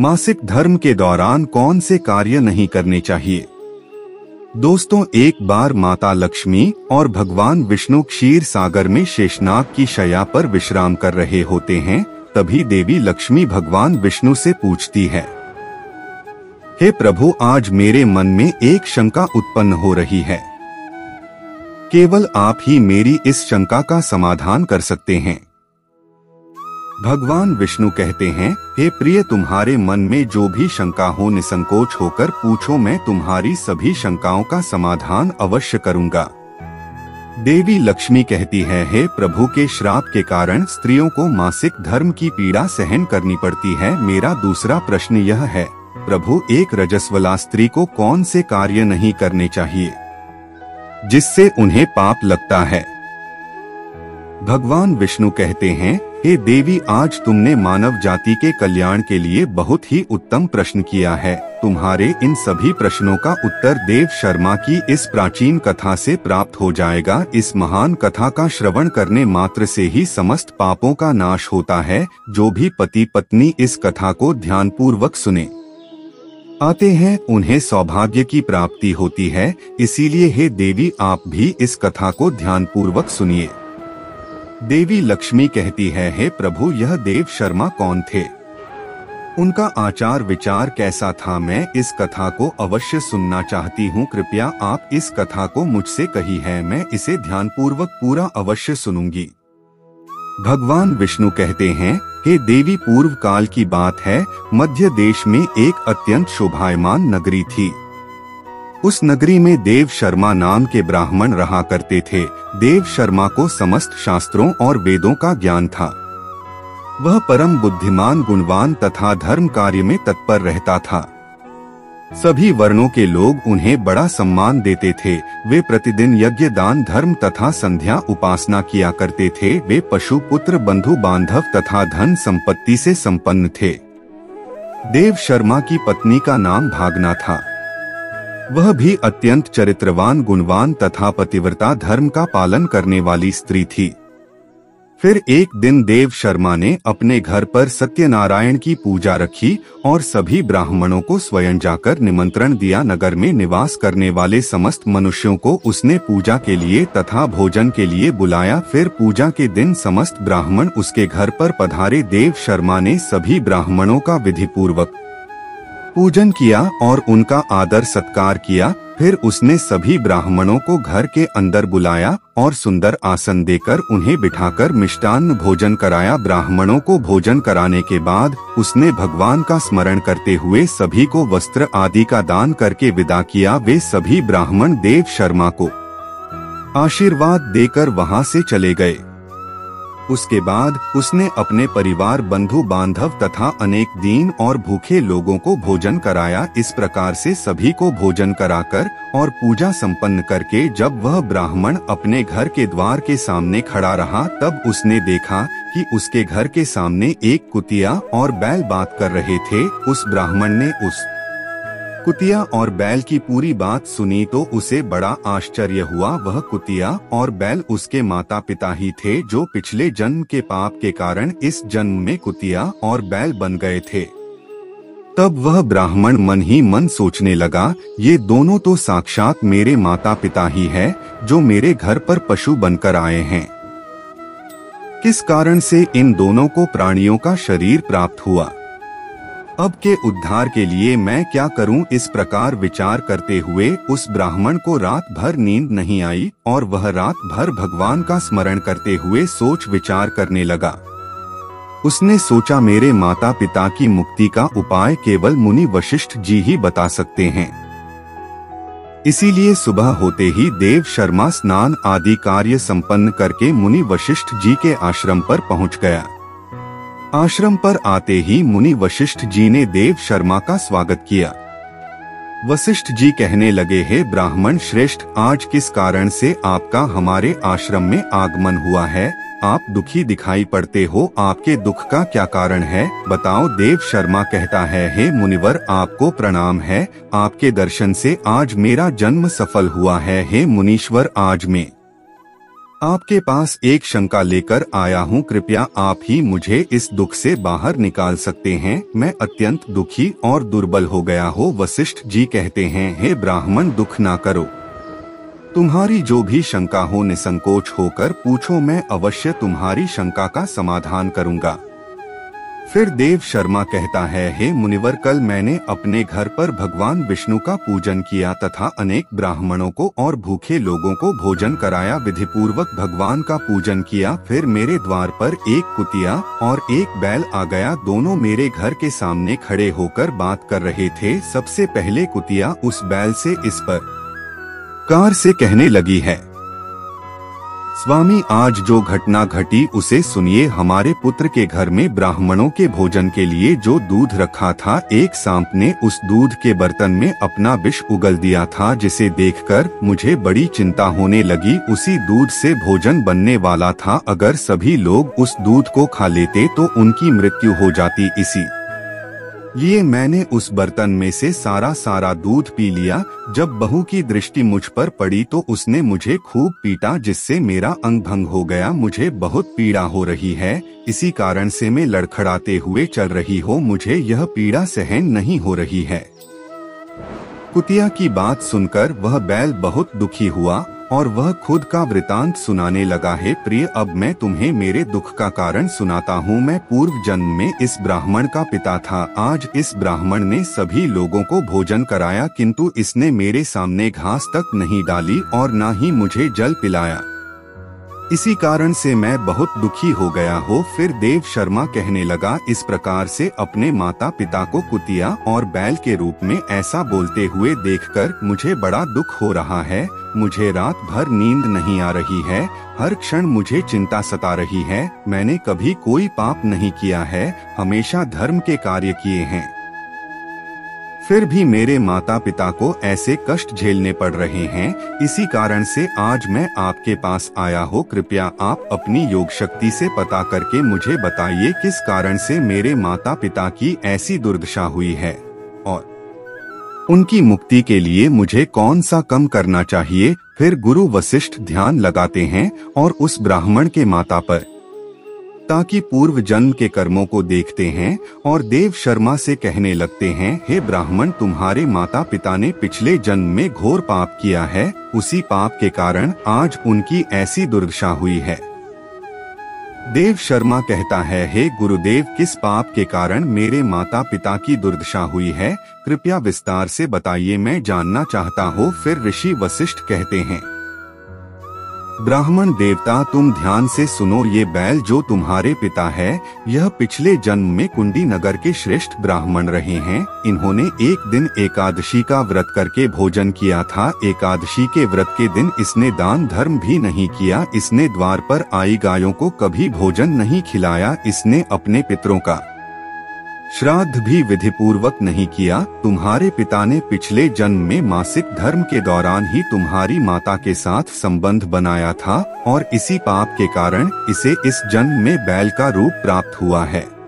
मासिक धर्म के दौरान कौन से कार्य नहीं करने चाहिए? दोस्तों, एक बार माता लक्ष्मी और भगवान विष्णु क्षीर सागर में शेषनाग की शया पर विश्राम कर रहे होते हैं, तभी देवी लक्ष्मी भगवान विष्णु से पूछती है, हे प्रभु, आज मेरे मन में एक शंका उत्पन्न हो रही है। केवल आप ही मेरी इस शंका का समाधान कर सकते हैं। भगवान विष्णु कहते हैं, हे प्रिय, तुम्हारे मन में जो भी शंका हो, निसंकोच होकर पूछो, मैं तुम्हारी सभी शंकाओं का समाधान अवश्य करूँगा। देवी लक्ष्मी कहती है, हे प्रभु के श्राप के कारण स्त्रियों को मासिक धर्म की पीड़ा सहन करनी पड़ती है। मेरा दूसरा प्रश्न यह है, प्रभु, एक रजस्वला स्त्री को कौन से कार्य नहीं करने चाहिए, जिससे उन्हें पाप लगता है? भगवान विष्णु कहते हैं हे देवी, आज तुमने मानव जाति के कल्याण के लिए बहुत ही उत्तम प्रश्न किया है। तुम्हारे इन सभी प्रश्नों का उत्तर देव शर्मा की इस प्राचीन कथा से प्राप्त हो जाएगा। इस महान कथा का श्रवण करने मात्र से ही समस्त पापों का नाश होता है। जो भी पति पत्नी इस कथा को ध्यान पूर्वक सुने। आते हैं, उन्हें सौभाग्य की प्राप्ति होती है। इसीलिए हे देवी, आप भी इस कथा को ध्यान पूर्वक सुनिए। देवी लक्ष्मी कहती है, हे प्रभु, यह देव शर्मा कौन थे? उनका आचार विचार कैसा था? मैं इस कथा को अवश्य सुनना चाहती हूँ। कृपया आप इस कथा को मुझसे कही है। मैं इसे ध्यान पूर्वक पूरा अवश्य सुनूँगी। भगवान विष्णु कहते हैं, हे देवी, पूर्व काल की बात है। मध्य देश में एक अत्यंत शोभायमान नगरी थी। उस नगरी में देव शर्मा नाम के ब्राह्मण रहा करते थे। देव शर्मा को समस्त शास्त्रों और वेदों का ज्ञान था। वह परम बुद्धिमान, गुणवान तथा धर्म कार्य में तत्पर रहता था। सभी वर्णों के लोग उन्हें बड़ा सम्मान देते थे। वे प्रतिदिन यज्ञ दान, धर्म तथा संध्या उपासना किया करते थे। वे पशु, पुत्र, बंधु, बांधव तथा धन संपत्ति से संपन्न थे। देव शर्मा की पत्नी का नाम भागना था। वह भी अत्यंत चरित्रवान, गुणवान तथा पतिव्रता धर्म का पालन करने वाली स्त्री थी। फिर एक दिन देव शर्मा ने अपने घर पर सत्यनारायण की पूजा रखी और सभी ब्राह्मणों को स्वयं जाकर निमंत्रण दिया। नगर में निवास करने वाले समस्त मनुष्यों को उसने पूजा के लिए तथा भोजन के लिए बुलाया। फिर पूजा के दिन समस्त ब्राह्मण उसके घर पर पधारे। देव शर्मा ने सभी ब्राह्मणों का विधि पूर्वक पूजन किया और उनका आदर सत्कार किया, फिर उसने सभी ब्राह्मणों को घर के अंदर बुलाया और सुंदर आसन देकर उन्हें बिठाकर मिष्टान्न भोजन कराया। ब्राह्मणों को भोजन कराने के बाद उसने भगवान का स्मरण करते हुए सभी को वस्त्र आदि का दान करके विदा किया। वे सभी ब्राह्मण देव शर्मा को आशीर्वाद देकर वहाँ से चले गए। उसके बाद उसने अपने परिवार बंधु बांधव तथा अनेक दीन और भूखे लोगों को भोजन कराया। इस प्रकार से सभी को भोजन कराकर और पूजा संपन्न करके जब वह ब्राह्मण अपने घर के द्वार के सामने खड़ा रहा, तब उसने देखा कि उसके घर के सामने एक कुतिया और बैल बात कर रहे थे। उस ब्राह्मण ने उस कुतिया और बैल की पूरी बात सुनी तो उसे बड़ा आश्चर्य हुआ। वह कुतिया और बैल उसके माता पिता ही थे जो पिछले जन्म के पाप के कारण इस जन्म में कुतिया और बैल बन गए थे। तब वह ब्राह्मण मन ही मन सोचने लगा, ये दोनों तो साक्षात मेरे माता पिता ही है, जो मेरे घर पर पशु बनकर आए हैं। किस कारण से इन दोनों को प्राणियों का शरीर प्राप्त हुआ? अब के उद्धार के लिए मैं क्या करूँ? इस प्रकार विचार करते हुए उस ब्राह्मण को रात भर नींद नहीं आई और वह रात भर भगवान का स्मरण करते हुए सोच विचार करने लगा। उसने सोचा, मेरे माता पिता की मुक्ति का उपाय केवल मुनि वशिष्ठ जी ही बता सकते हैं। इसीलिए सुबह होते ही देव शर्मा स्नान आदि कार्य संपन्न करके मुनि वशिष्ठ जी के आश्रम पर पहुँच गया। आश्रम पर आते ही मुनि वशिष्ठ जी ने देव शर्मा का स्वागत किया। वशिष्ठ जी कहने लगे, हे ब्राह्मण श्रेष्ठ, आज किस कारण से आपका हमारे आश्रम में आगमन हुआ है? आप दुखी दिखाई पड़ते हो, आपके दुख का क्या कारण है? बताओ। देव शर्मा कहता है, हे मुनिवर, आपको प्रणाम है, आपके दर्शन से आज मेरा जन्म सफल हुआ है। हे मुनीश्वर, आज में आपके पास एक शंका लेकर आया हूँ, कृपया आप ही मुझे इस दुख से बाहर निकाल सकते हैं। मैं अत्यंत दुखी और दुर्बल हो गया हो, वशिष्ठ जी कहते हैं, हे ब्राह्मण, दुख ना करो। तुम्हारी जो भी शंका हो, निसंकोच होकर पूछो, मैं अवश्य तुम्हारी शंका का समाधान करूँगा। फिर देव शर्मा कहता है, हे मुनिवर, कल मैंने अपने घर पर भगवान विष्णु का पूजन किया तथा अनेक ब्राह्मणों को और भूखे लोगों को भोजन कराया विधि पूर्वक भगवान का पूजन किया, फिर मेरे द्वार पर एक कुतिया और एक बैल आ गया, दोनों मेरे घर के सामने खड़े होकर बात कर रहे थे, सबसे पहले कुतिया उस बैल से इस पर कार से कहने लगी है स्वामी, आज जो घटना घटी, उसे सुनिए। हमारे पुत्र के घर में ब्राह्मणों के भोजन के लिए जो दूध रखा था, एक सांप ने उस दूध के बर्तन में अपना विष उगल दिया था, जिसे देखकर मुझे बड़ी चिंता होने लगी। उसी दूध से भोजन बनने वाला था। अगर सभी लोग उस दूध को खा लेते तो उनकी मृत्यु हो जाती। इसी लिए मैंने उस बर्तन में से सारा सारा दूध पी लिया। जब बहू की दृष्टि मुझ पर पड़ी तो उसने मुझे खूब पीटा, जिससे मेरा अंग भंग हो गया। मुझे बहुत पीड़ा हो रही है। इसी कारण से मैं लड़खड़ाते हुए चल रही हो। मुझे यह पीड़ा सहन नहीं हो रही है। कुतिया की बात सुनकर वह बैल बहुत दुखी हुआ। और वह खुद का वृतांत सुनाने लगा, है प्रिय, अब मैं तुम्हें मेरे दुख का कारण सुनाता हूँ। मैं पूर्व जन्म में इस ब्राह्मण का पिता था। आज इस ब्राह्मण ने सभी लोगों को भोजन कराया, किंतु इसने मेरे सामने घास तक नहीं डाली और न ही मुझे जल पिलाया। इसी कारण से मैं बहुत दुखी हो गया हो, फिर देव शर्मा कहने लगा, इस प्रकार से अपने माता पिता को कुतिया और बैल के रूप में ऐसा बोलते हुए देखकर मुझे बड़ा दुख हो रहा है, मुझे रात भर नींद नहीं आ रही है, हर क्षण मुझे चिंता सता रही है, मैंने कभी कोई पाप नहीं किया है, हमेशा धर्म के कार्य किए हैं। फिर भी मेरे माता पिता को ऐसे कष्ट झेलने पड़ रहे हैं। इसी कारण से आज मैं आपके पास आया हो। कृपया आप अपनी योग शक्ति से पता करके मुझे बताइए किस कारण से मेरे माता पिता की ऐसी दुर्दशा हुई है। और उनकी मुक्ति के लिए मुझे कौन सा कम करना चाहिए? फिर गुरु वशिष्ठ ध्यान लगाते हैं और उस ब्राह्मण के माता पर ताकि पूर्व जन्म के कर्मों को देखते हैं और देव शर्मा से कहने लगते हैं, हे ब्राह्मण, तुम्हारे माता पिता ने पिछले जन्म में घोर पाप किया है, उसी पाप के कारण आज उनकी ऐसी दुर्दशा हुई है। देव शर्मा कहता है, हे गुरुदेव, किस पाप के कारण मेरे माता पिता की दुर्दशा हुई है? कृपया विस्तार से बताइए, मैं जानना चाहता हूँ। फिर ऋषि वशिष्ठ कहते हैं ब्राह्मण देवता, तुम ध्यान से सुनो ये बैल जो तुम्हारे पिता है। यह पिछले जन्म में कुंडी नगर के श्रेष्ठ ब्राह्मण रहे हैं। इन्होंने एक दिन एकादशी का व्रत करके भोजन किया था। एकादशी के व्रत के दिन इसने दान धर्म भी नहीं किया। इसने द्वार पर आई गायों को कभी भोजन नहीं खिलाया। इसने अपने पितरों का श्राद्ध भी विधि पूर्वक नहीं किया। तुम्हारे पिता ने पिछले जन्म में मासिक धर्म के दौरान ही तुम्हारी माता के साथ संबंध बनाया था और इसी पाप के कारण इसे इस जन्म में बैल का रूप प्राप्त हुआ है।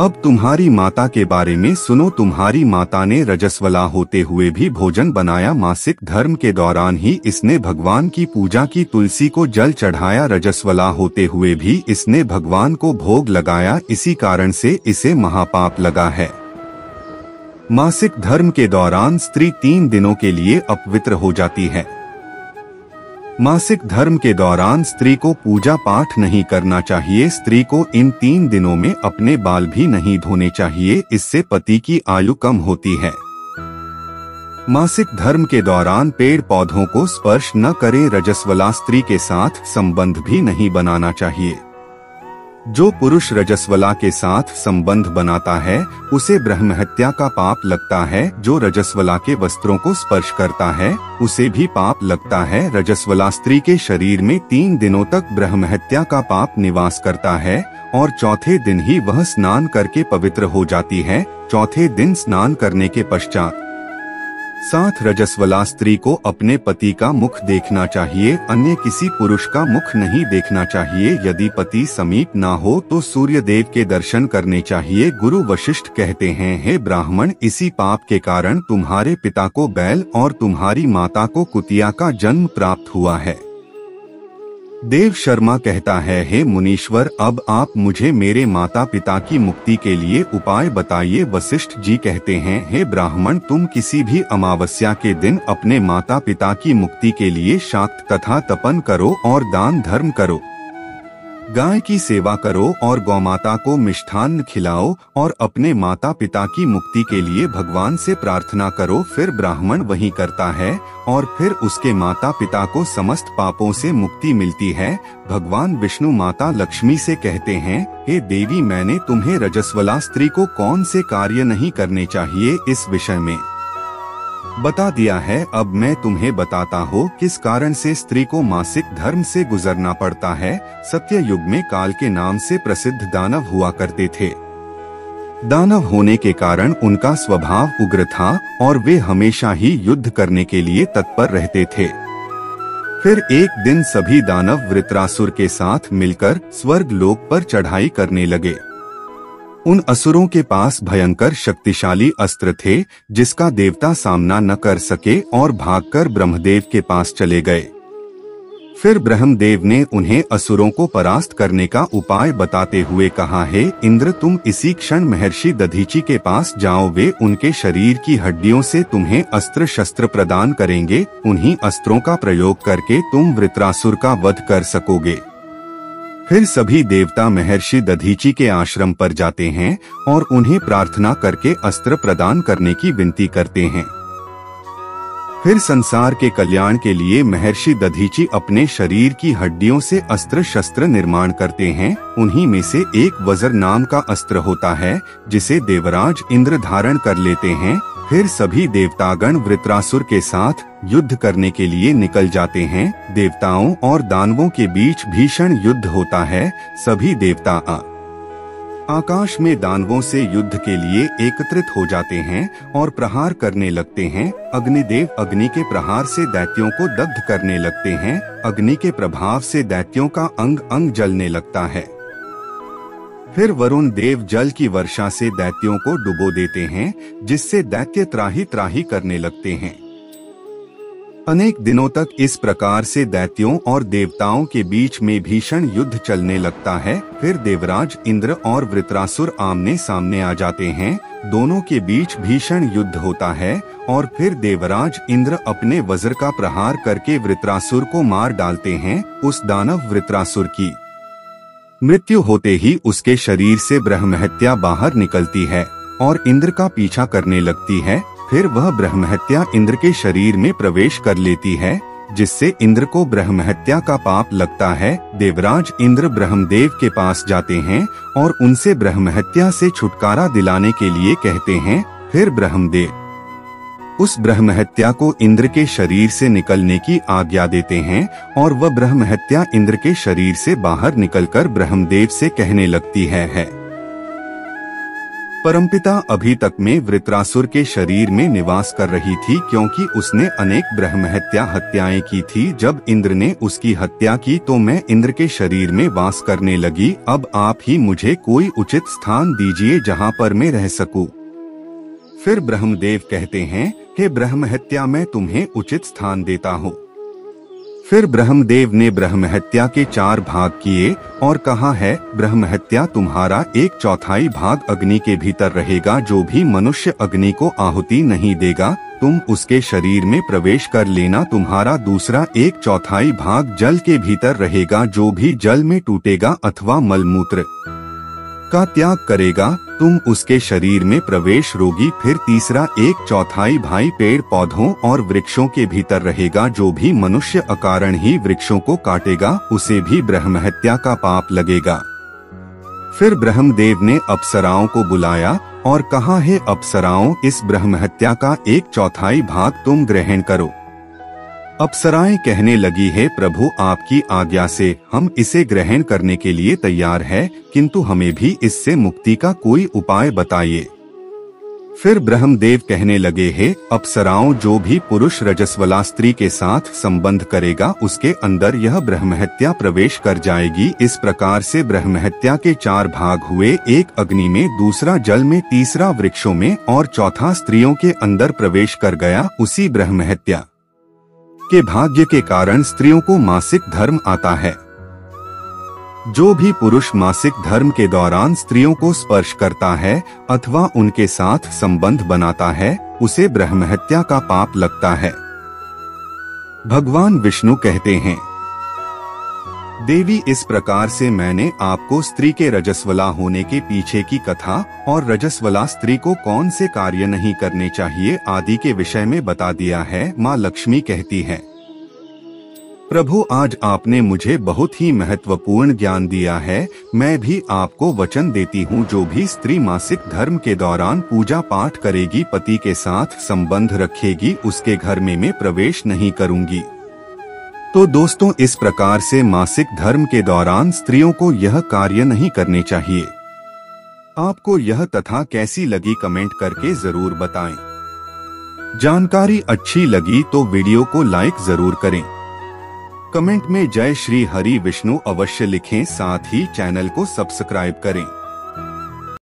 अब तुम्हारी माता के बारे में सुनो। तुम्हारी माता ने रजस्वला होते हुए भी भोजन बनाया। मासिक धर्म के दौरान ही इसने भगवान की पूजा की। तुलसी को जल चढ़ाया। रजस्वला होते हुए भी इसने भगवान को भोग लगाया। इसी कारण से इसे महापाप लगा है। मासिक धर्म के दौरान स्त्री तीन दिनों के लिए अपवित्र हो जाती है। मासिक धर्म के दौरान स्त्री को पूजा पाठ नहीं करना चाहिए। स्त्री को इन तीन दिनों में अपने बाल भी नहीं धोने चाहिए। इससे पति की आयु कम होती है। मासिक धर्म के दौरान पेड़ पौधों को स्पर्श न करें। रजस्वला स्त्री के साथ संबंध भी नहीं बनाना चाहिए। जो पुरुष रजस्वला के साथ संबंध बनाता है, उसे ब्रह्म हत्या का पाप लगता है, जो रजस्वला के वस्त्रों को स्पर्श करता है, उसे भी पाप लगता है। रजस्वला स्त्री के शरीर में तीन दिनों तक ब्रह्म हत्या का पाप निवास करता है, और चौथे दिन ही वह स्नान करके पवित्र हो जाती है। चौथे दिन स्नान करने के पश्चात साथ रजस्वला स्त्री को अपने पति का मुख देखना चाहिए, अन्य किसी पुरुष का मुख नहीं देखना चाहिए। यदि पति समीप ना हो तो सूर्य देव के दर्शन करने चाहिए। गुरु वशिष्ठ कहते हैं, हे ब्राह्मण, इसी पाप के कारण तुम्हारे पिता को बैल और तुम्हारी माता को कुतिया का जन्म प्राप्त हुआ है। देव शर्मा कहता है, हे मुनीश्वर, अब आप मुझे मेरे माता पिता की मुक्ति के लिए उपाय बताइए। वशिष्ठ जी कहते हैं, हे ब्राह्मण, तुम किसी भी अमावस्या के दिन अपने माता पिता की मुक्ति के लिए शाक्त तथा तपन करो और दान धर्म करो। गाय की सेवा करो और गौमाता को मिष्ठान्न खिलाओ और अपने माता पिता की मुक्ति के लिए भगवान से प्रार्थना करो। फिर ब्राह्मण वही करता है और फिर उसके माता पिता को समस्त पापों से मुक्ति मिलती है। भगवान विष्णु माता लक्ष्मी से कहते हैं, हे देवी, मैंने तुम्हें रजस्वला स्त्री को कौन से कार्य नहीं करने चाहिए इस विषय में? बता दिया है, अब मैं तुम्हें बताता हूँ, किस कारण से स्त्री को मासिक धर्म से गुजरना पड़ता है सत्य युग में काल के नाम से प्रसिद्ध दानव हुआ करते थे। दानव होने के कारण उनका स्वभाव उग्र था, और वे हमेशा ही युद्ध करने के लिए तत्पर रहते थे। फिर एक दिन सभी दानव वृत्रासुर के साथ मिलकर स्वर्ग लोक पर चढ़ाई करने लगे। उन असुरों के पास भयंकर शक्तिशाली अस्त्र थे, जिसका देवता सामना न कर सके और भागकर ब्रह्मदेव के पास चले गए। फिर ब्रह्मदेव ने उन्हें असुरों को परास्त करने का उपाय बताते हुए कहा, है इंद्र, तुम इसी क्षण महर्षि दधीची के पास जाओ, वे उनके शरीर की हड्डियों से तुम्हें अस्त्र शस्त्र प्रदान करेंगे, उन्हीं अस्त्रों का प्रयोग करके तुम वृत्रासुर का वध कर सकोगे। फिर सभी देवता महर्षि दधीची के आश्रम पर जाते हैं और उन्हें प्रार्थना करके अस्त्र प्रदान करने की विनती करते हैं। फिर संसार के कल्याण के लिए महर्षि दधीची अपने शरीर की हड्डियों से अस्त्र शस्त्र निर्माण करते हैं। उन्हीं में से एक वज्र नाम का अस्त्र होता है, जिसे देवराज इंद्र धारण कर लेते हैं फिर सभी देवतागण वृत्रासुर के साथ युद्ध करने के लिए निकल जाते हैं। देवताओं और दानवों के बीच भीषण युद्ध होता है। सभी देवता आ आकाश में दानवों से युद्ध के लिए एकत्रित हो जाते हैं और प्रहार करने लगते हैं। अग्निदेव अग्नि के प्रहार से दैत्यों को दग्ध करने लगते हैं। अग्नि के प्रभाव से दैत्यों का अंग अंग जलने लगता है। फिर वरुण देव जल की वर्षा से दैत्यों को डुबो देते हैं, जिससे दैत्य त्राही त्राही करने लगते हैं। अनेक दिनों तक इस प्रकार से दैत्यों और देवताओं के बीच में भीषण युद्ध चलने लगता है। फिर देवराज, इंद्र और वृत्रासुर आमने सामने आ जाते हैं। दोनों के बीच भीषण युद्ध होता है और फिर देवराज, इंद्र अपने वज्र का प्रहार करके वृत्रासुर को मार डालते हैं, उस दानव वृत्रासुर की। मृत्यु होते ही उसके शरीर से ब्रह्महत्या बाहर निकलती है और इंद्र का पीछा करने लगती है, फिर वह ब्रह्महत्या इंद्र के शरीर में प्रवेश कर लेती है, जिससे इंद्र को ब्रह्महत्या का पाप लगता है। देवराज इंद्र ब्रह्मदेव के पास जाते हैं और उनसे ब्रह्महत्या से छुटकारा दिलाने के लिए कहते हैं, फिर ब्रह्मदेव उस ब्रह्महत्या को इंद्र के शरीर से निकलने की आज्ञा देते हैं और वह ब्रह्महत्या इंद्र के शरीर से बाहर निकलकर ब्रह्मदेव से कहने लगती है, है। परमपिता अभी तक में वृत्रासुर के शरीर में निवास कर रही थी क्योंकि उसने अनेक ब्रह्महत्या हत्याएँ की थी जब इंद्र ने उसकी हत्या की तो मैं इंद्र के शरीर में वास करने लगी अब आप ही मुझे कोई उचित स्थान दीजिए जहाँ पर मैं रह सकूँ। फिर ब्रह्मदेव कहते हैं, हे ब्रह्म हत्या मैं तुम्हें उचित स्थान देता हूँ। फिर ब्रह्मदेव ने ब्रह्म हत्या के चार भाग किए और कहा है ब्रह्म हत्या तुम्हारा एक चौथाई भाग अग्नि के भीतर रहेगा, जो भी मनुष्य अग्नि को आहुति नहीं देगा, तुम उसके शरीर में प्रवेश कर लेना, तुम्हारा दूसरा एक चौथाई भाग जल के भीतर रहेगा, जो भी जल में टूटेगा अथवा मलमूत्र का त्याग करेगा तुम उसके शरीर में प्रवेश रोगी, फिर तीसरा एक चौथाई भाई पेड़ पौधों और वृक्षों के भीतर रहेगा, जो भी मनुष्य अकारण ही वृक्षों को काटेगा, उसे भी ब्रह्महत्या का पाप लगेगा। फिर ब्रह्मदेव ने अप्सराओं को बुलाया, और कहा, है अप्सराओं, इस ब्रह्महत्या का एक चौथाई भाग तुम ग्रहण करो। अप्सराएँ कहने लगी, है प्रभु, आपकी आज्ञा से हम इसे ग्रहण करने के लिए तैयार है, किंतु हमें भी इससे मुक्ति का कोई उपाय बताइए। फिर ब्रह्मदेव कहने लगे, हैं अप्सराओं, जो भी पुरुष रजस्वला स्त्री के साथ संबंध करेगा, उसके अंदर यह ब्रह्महत्या प्रवेश कर जाएगी। इस प्रकार से ब्रह्महत्या के चार भाग हुए, एक अग्नि में, दूसरा जल में, तीसरा वृक्षों में और चौथा स्त्रियों के अंदर प्रवेश कर गया, उसी ब्रह्महत्या। के भाग्य के कारण स्त्रियों को मासिक धर्म आता है। जो भी पुरुष मासिक धर्म के दौरान स्त्रियों को स्पर्श करता है अथवा उनके साथ संबंध बनाता है, उसे ब्रह्महत्या का पाप लगता है। भगवान विष्णु कहते हैं देवी, इस प्रकार से मैंने आपको स्त्री के रजस्वला होने के पीछे की कथा और रजस्वला स्त्री को कौन से कार्य नहीं करने चाहिए आदि के विषय में बता दिया है, माँ लक्ष्मी कहती है। प्रभु, आज आपने मुझे बहुत ही महत्वपूर्ण ज्ञान दिया है, मैं भी आपको वचन देती हूँ, जो भी स्त्री मासिक धर्म के दौरान पूजा पाठ करेगी, पति के साथ संबंध रखेगी, उसके घर में मैं प्रवेश नहीं करूँगी। तो दोस्तों, इस प्रकार से मासिक धर्म के दौरान स्त्रियों को यह कार्य नहीं करने चाहिए। आपको यह तथा कैसी लगी कमेंट करके ज़रूर बताएँ। जानकारी अच्छी लगी तो वीडियो को लाइक ज़रूर करें। कमेंट में जय श्री हरि विष्णु अवश्य लिखें, साथ ही चैनल को सब्सक्राइब करें।